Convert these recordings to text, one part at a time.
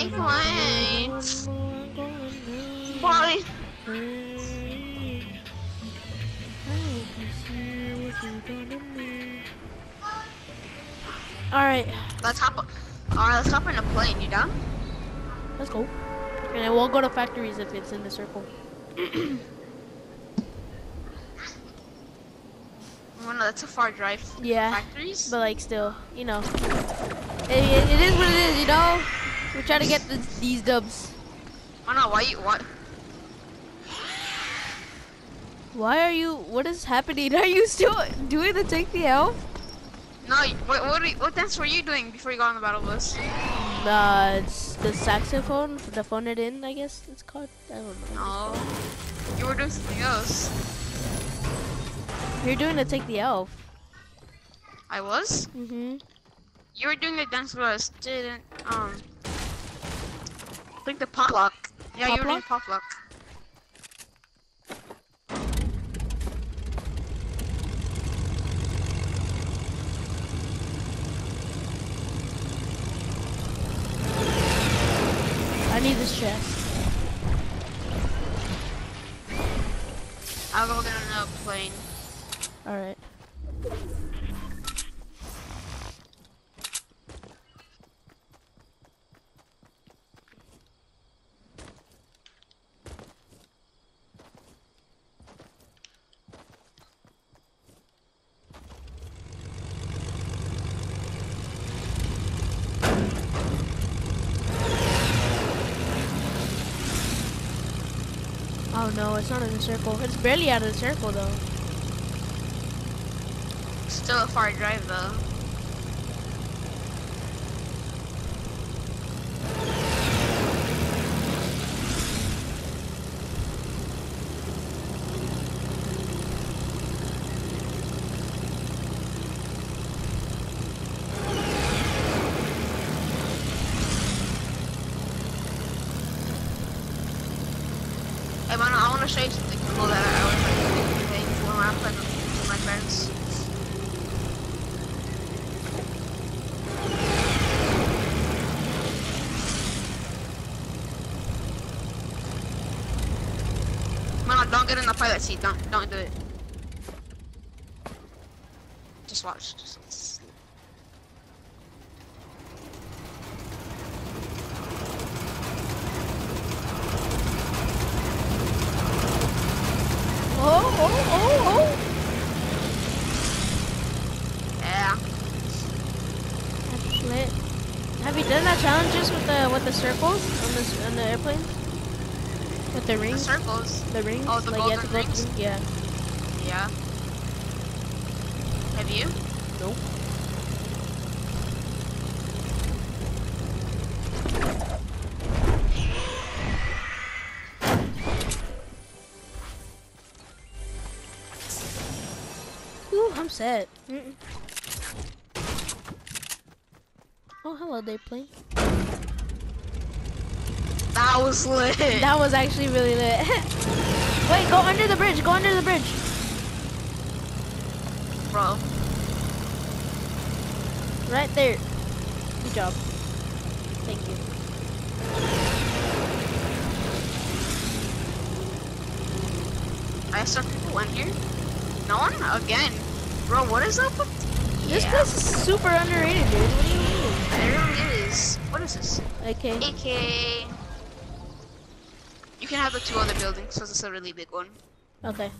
Make way. Alright, Let's hop. Alright, let's hop in a plane. You down? let's go. And then we'll go to factories if it's in the circle. Oh no, that's a far drive. Yeah. Factories? But like still, you know. It, it, it is what it is, you know? We're trying to get the, these dubs. Oh no, why you what? Why are you, what is happening? Are you still doing the Take the L? No, what what, you- what dance were you doing before you got on the battle bus? Uh, the saxophone, the phone it in, I guess it's called. I don't know. No, you were doing something else. You're doing the Take the L. I was. Mm-hmm. You were doing the dance bus. Didn't um. I think the pop lock. Yeah, you Pop were doing lock. I need this chest. I'll go get another plane. Alright. Oh no, it's not in the circle. It's barely out of the circle though. Still a far drive though. Hey man, I want to show you something cool that I was like doing when I played with my friends. Get in the pilot seat. Don't don't do it. Just watch. Just Oh, oh, oh, yeah. oh. Lit. Have you done that challenges with the with the circles on the on the airplane? With the The rings, circles. the rings. Oh, the like you have to golden go rings? through- Yeah. Yeah. Have you? Nope. Ooh, I'm set. Mm-mm. Oh, hello, they plane. That was lit. That was actually really lit. Wait, go under the bridge. Go under the bridge. Bro. Right there. Good job. Thank you. I saw people in here. No one? Again. Bro, what is up with This Yeah. place is super underrated, dude. What do you mean? It really is. What is this? Okay. AK. Can have the two other buildings, because it's a really big one. Okay.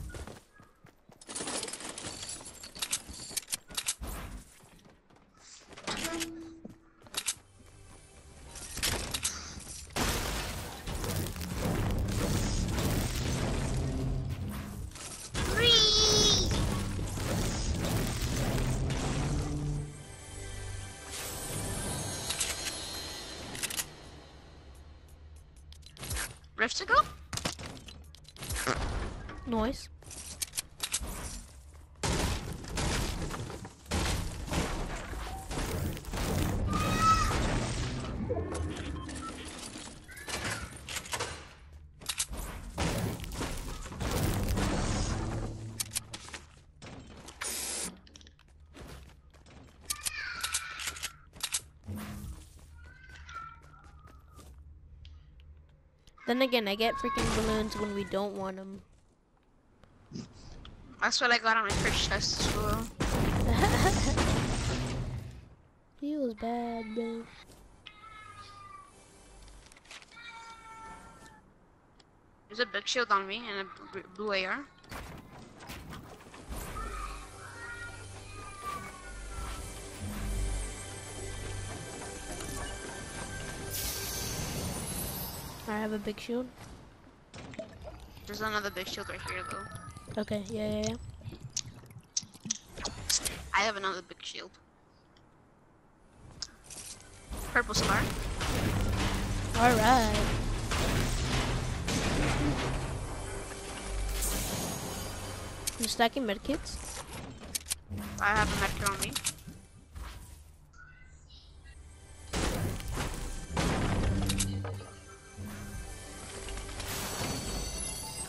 Rift to go? Noise. Then again, I get freaking balloons when we don't want them. That's what I got on my first test at school. Feels bad, bro. There's a big shield on me and a blue AR. I have a big shield. There's another big shield right here though. Okay, yeah, yeah, yeah. I have another big shield. Purple scar. All right. You stacking medkits? I have a medkit on me.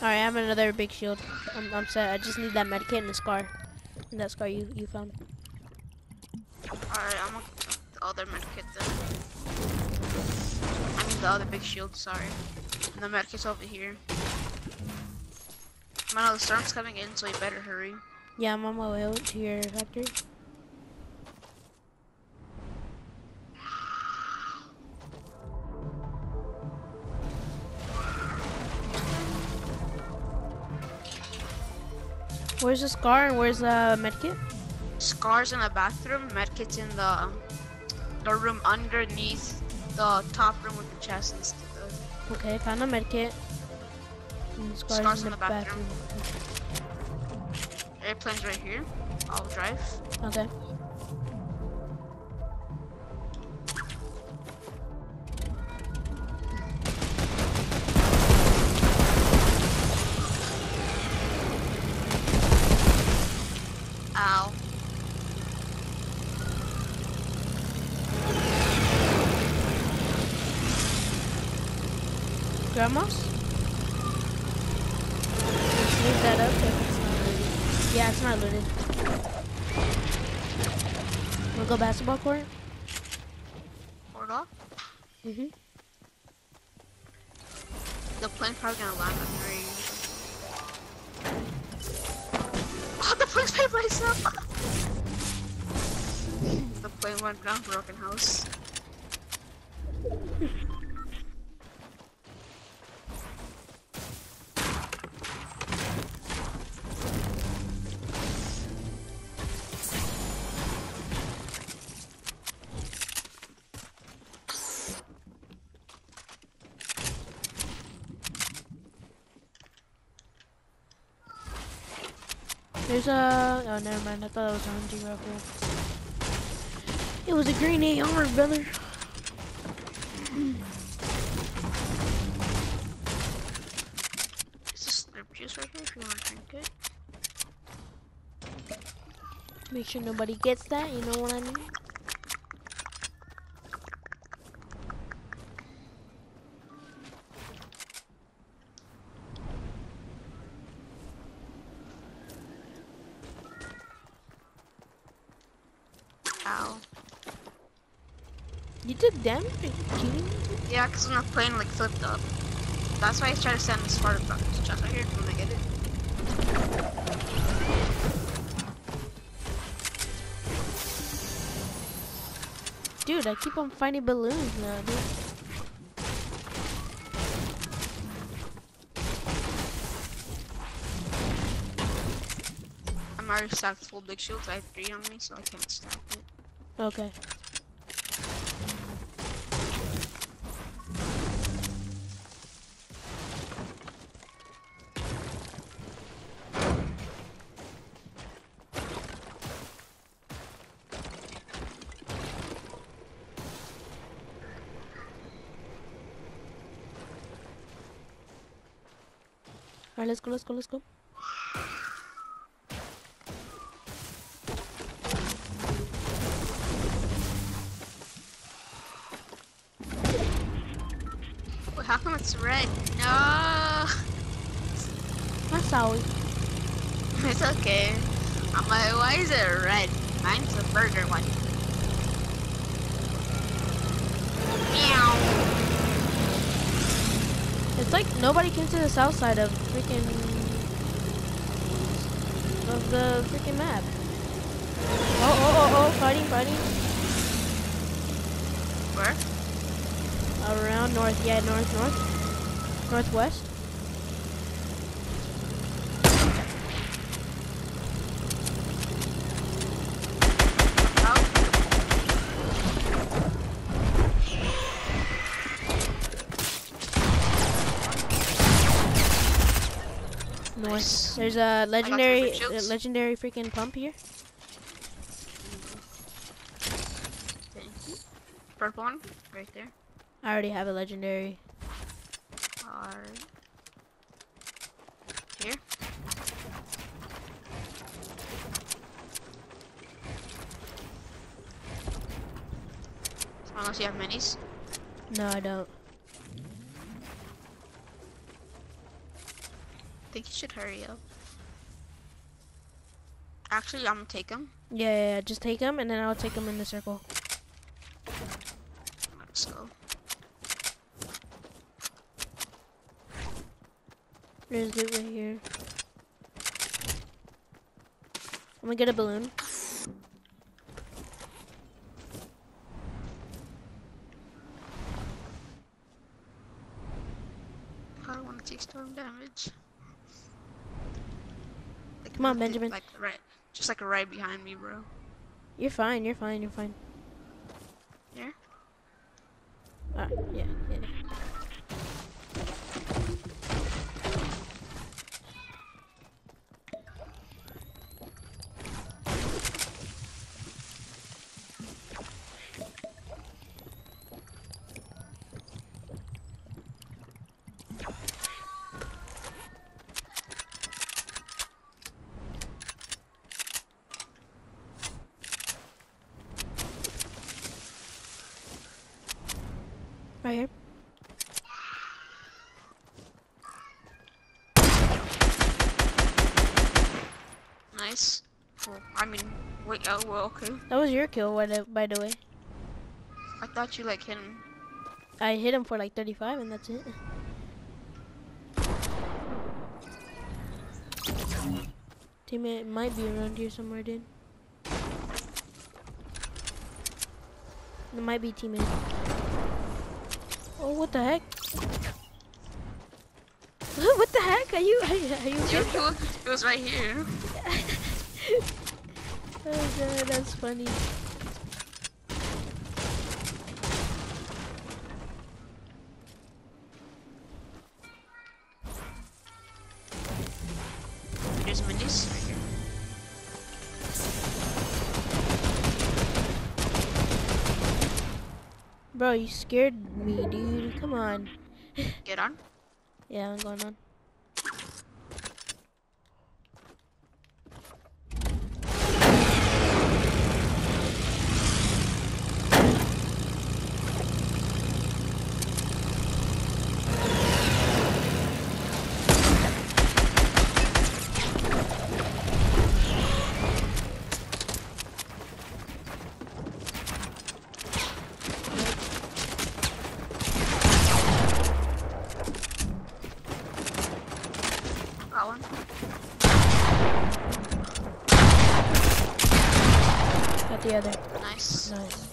All right, I have another big shield. I'm, I'm set. I just need that medkit and the scar. And that scar you you found. Alright, I'm gonna get the other medkit then. I mean the other big shield, sorry. And the medkit's over here. Man, the storm's coming in, so you better hurry. Yeah, I'm on my way out to your factory. Where's the scar and where's the medkit? Scars in the bathroom, medkits in the the room underneath the top room with the chest and stuff. Okay, found a medkit. And scars, Scars in the, bathroom. Airplane's right here. I'll drive. Okay. Just leave that up if it's not looted. Yeah, it's not looted. Wanna go basketball court? Hold up. Mm-hmm. The plane's probably gonna land on three. Oh, the plane's by myself. the plane went down broken house. There's a. Oh, never mind. I thought it was a hunting rifle. It was a green AR, brother. Is this slurp juice right here if you wanna drink it? Make sure nobody gets that. You know what I mean? Ow. You took damage? Are you kidding? Yeah, cause when the plane like flipped up. That's why I try to send as far from this chest right here when I get it. Dude, I keep on finding balloons now, dude. I'm already stacked full big shields. I have three on me, so I can't stack it. Okay. Alright, let's go, let's go, let's go. Wait, how come it's red? No, we. it's okay. I'm like, why is it red? Mine's a burger one. It's like nobody came to the south side of freaking of the freaking map. Oh, oh, oh, oh, fighting, fighting. Where? Around north, yeah, north, north, northwest. Out. Nice. There's a legendary, uh, legendary freaking pump here. Purple one, right there. I already have a legendary. Alright. Here. Unless you have minis. No, I don't. Think you should hurry up. Actually, I'm gonna take them. Yeah, yeah, yeah, just take them and then I'll take them in the circle. Let's go. There's it right here. I'm gonna get a balloon. I don't want to take storm damage. Like, Come on, Benjamin. Like right, just like right behind me, bro. You're fine, you're fine, you're fine. Here. Ah, yeah, yeah. Right here. Nice. Cool. I mean, wait. Oh well, okay. That was your kill, by the, by the way. I thought you like hit him. I hit him for like 35 and that's it. Teammate might be around here somewhere, dude. It might be teammate. Oh, what the heck? what the heck? Are you, are you, are you it was, it was right here. Oh god, that's funny. There's minis right here. Bro, you scared me, dude. Come on. Get on. Yeah, I'm going on. That one. Got the other. Nice. Nice.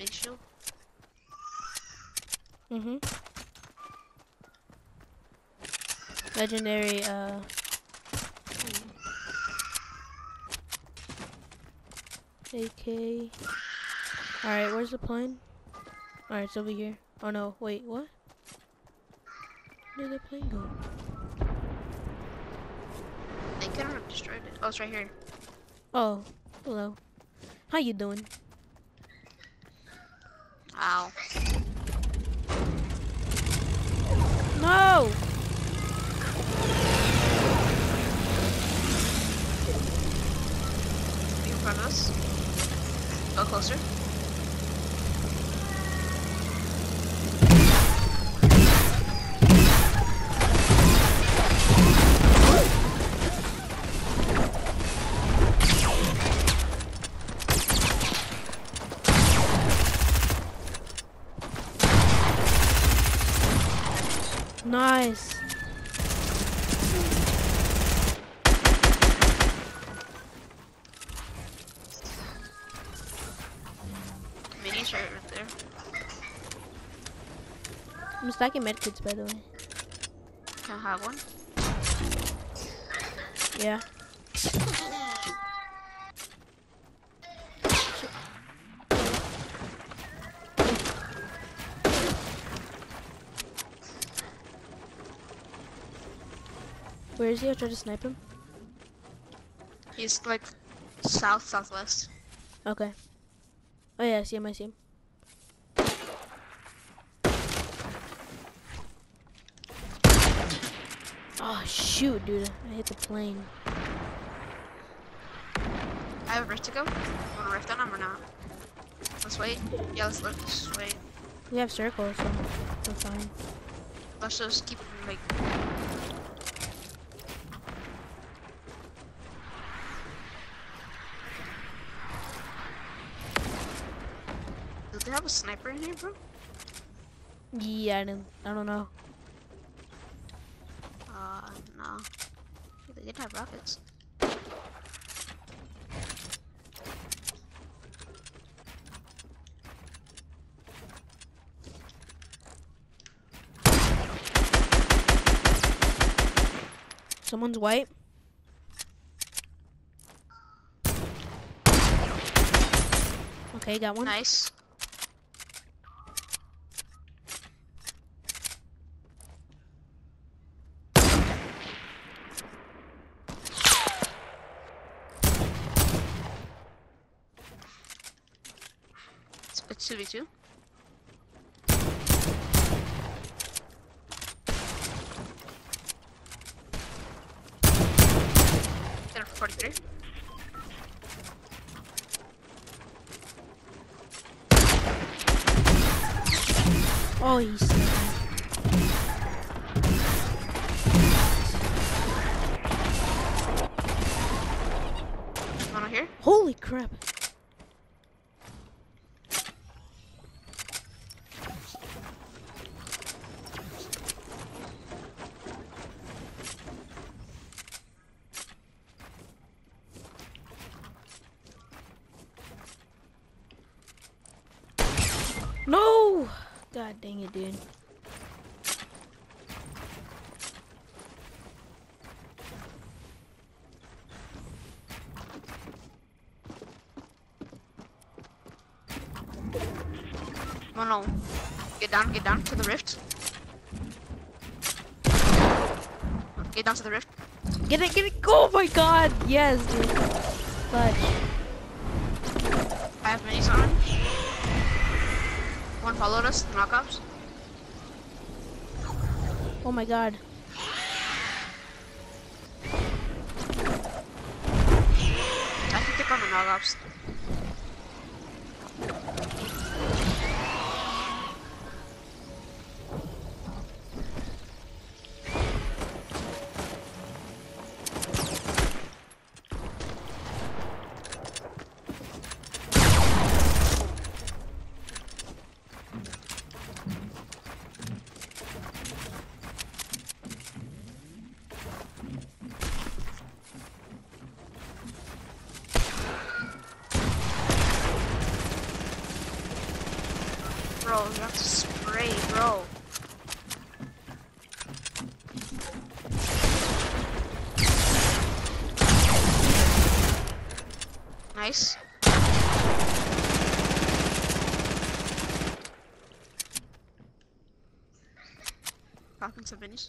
Take this big shield. Mm-hmm. Legendary, uh... AK. Alright, where's the plane? Alright, it's over here. Oh no, wait, what? Where did the plane go? They couldn't have destroyed it. Oh, it's right here. Oh, hello. How you doing? Ow. No! Be in front of us. Go closer. Stacking medkits, by the way. Can I have one? Yeah. Where is he? I'll try to snipe him. He's like south southwest. Okay. Oh yeah, I see him, I see him. Oh shoot, dude. I hit the plane. I have a rift to go. Want to rift on him or not? Let's wait. Yeah, let's, let's wait. We have circles, so we're fine. Let's just keep like. Do they have a sniper in here, bro? Yeah, I don't, I don't know. Uh, no. They did have rockets. Someone's white. Okay, got one. Nice. It's, it's 2v2. They're 43. Oh, he's. One here. Holy crap. No! God dang it, dude. Oh no. Get down, get down to the rift. Get down to the rift. Get it, get it. Oh my god. Yes, dude. Clutch. Followed us, knockoffs. Oh my god. I can pick on the Nice. Popping some minis.